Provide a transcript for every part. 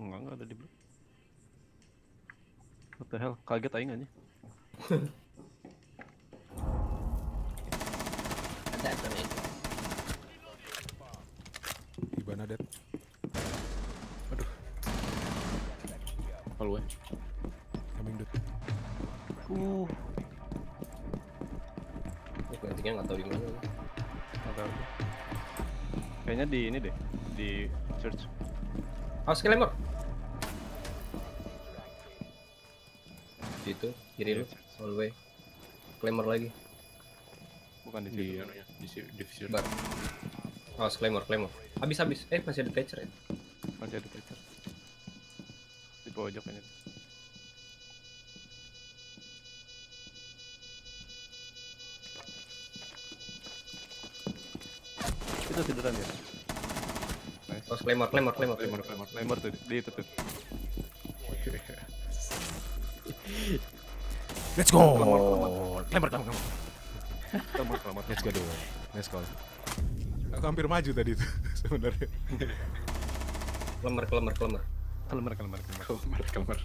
Enggak, enggak ada di blue. What the hell? Kaget aing aja. Ada tuh nih. Di mana det? Hallway. Coming det. Uh, Ini pentingnya nggak tahu di mana. nggak tahu. Kayaknya di ini deh, di church. Awas Claymore. Situ, kiri lu, hallway. Claymore lagi. Bukan di situ. anunya, di si- division. Bar. Awas Claymore, Claymore. Habis habis. Eh masih ada Thatcher ya. Masih ada Thatcher. Di pojok ini. Itu tiduran ya. Nice. Claymore, Claymore, Claymore. Lemur, lemur, lemur tuh di itu tuh. Let's go. Kamu kamu. Lemur, lemur. Let's go dulu. Let's go. Aku hampir maju tadi tuh sebenarnya. Kelemar, kelemar, kelemar. Kelemar, kelemar, kelemar. Kamar, kamar.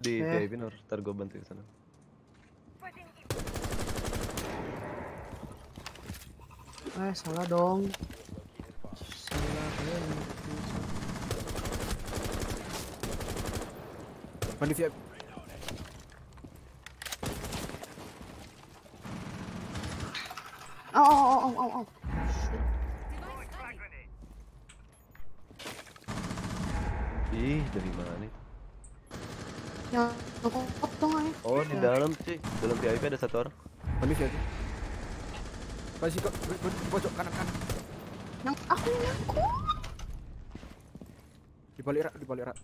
Di Eh. VIP Nur, ntar gue bantu ke sana. Eh, salah dong. Salah dong. Mandi VIP. Oh, oh, oh, oh, oh. Ih, dari mana nih? Yang kok dong. Oh, di Ya. dalam sih. Dalam VIP ada satu orang. Mandi VIP. Masih kok di pojok kanan kanan. Yang aku yang nyangkut. Di balik rak, di balik rak.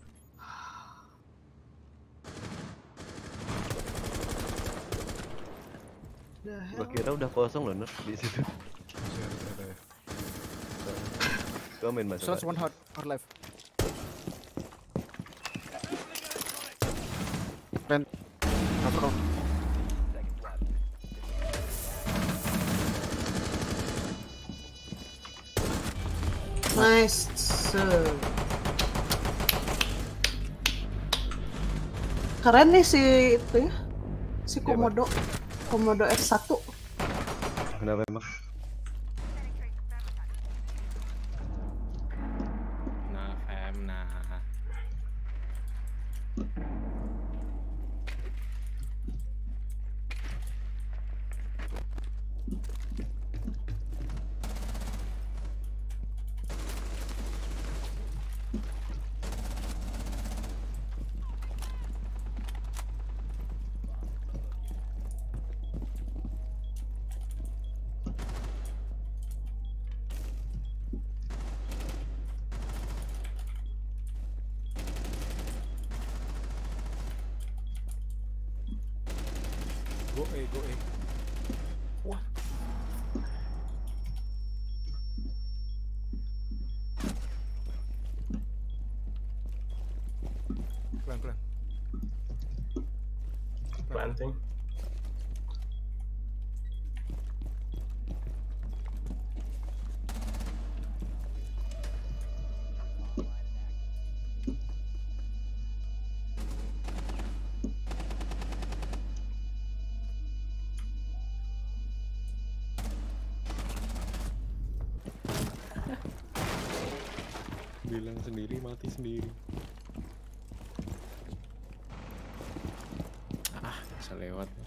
Gua kira udah kosong loh Nur di situ. Ya. Main Shots masalah. one hard, hard left. Pen. Cover kau. Nice. Keren nih si itu ya. Si Komodo. Komodo F1. Kenapa emang? Nah, fam, nah. Go A, go A. Pelan pelan. Planting. Bilang sendiri, mati sendiri. Ah, bisa lewat. Splendid.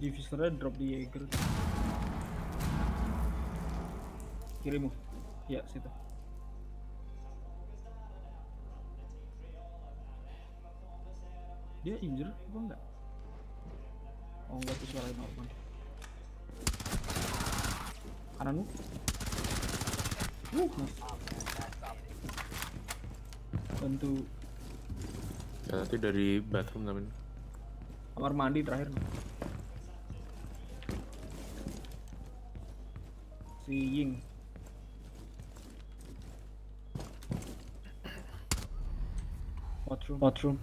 Diffusernya drop di Jaeger. Kirimu. Ya, situ. Dia injur apa enggak? Oh enggak tuh suara Norman. Kananmu. Uh, nice. Bantu Ya, nanti dari bathroom tapi kamar mandi terakhir. Si Ying. Bathroom. Bathroom.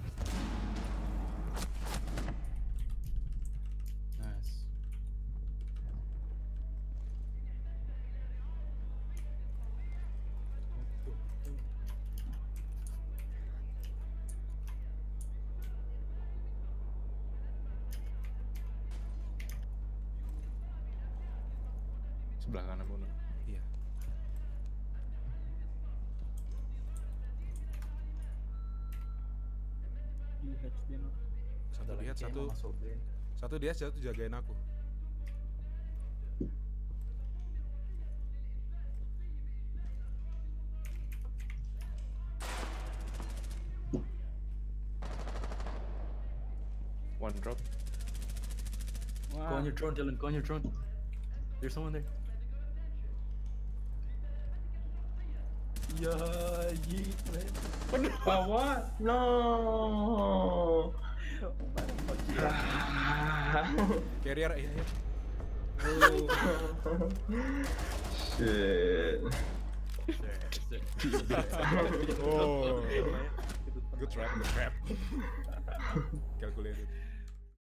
Sebelah kanan pun. Iya. Satu lihat satu satu dia satu jagain aku. One drop. Wah, Go on your drone, Dylan. Go on your drone. There's someone there. Yeah, yeet, man. bawah. No. Carrier iya iya. Shit. Oh. Good trap, good trap. Calculated.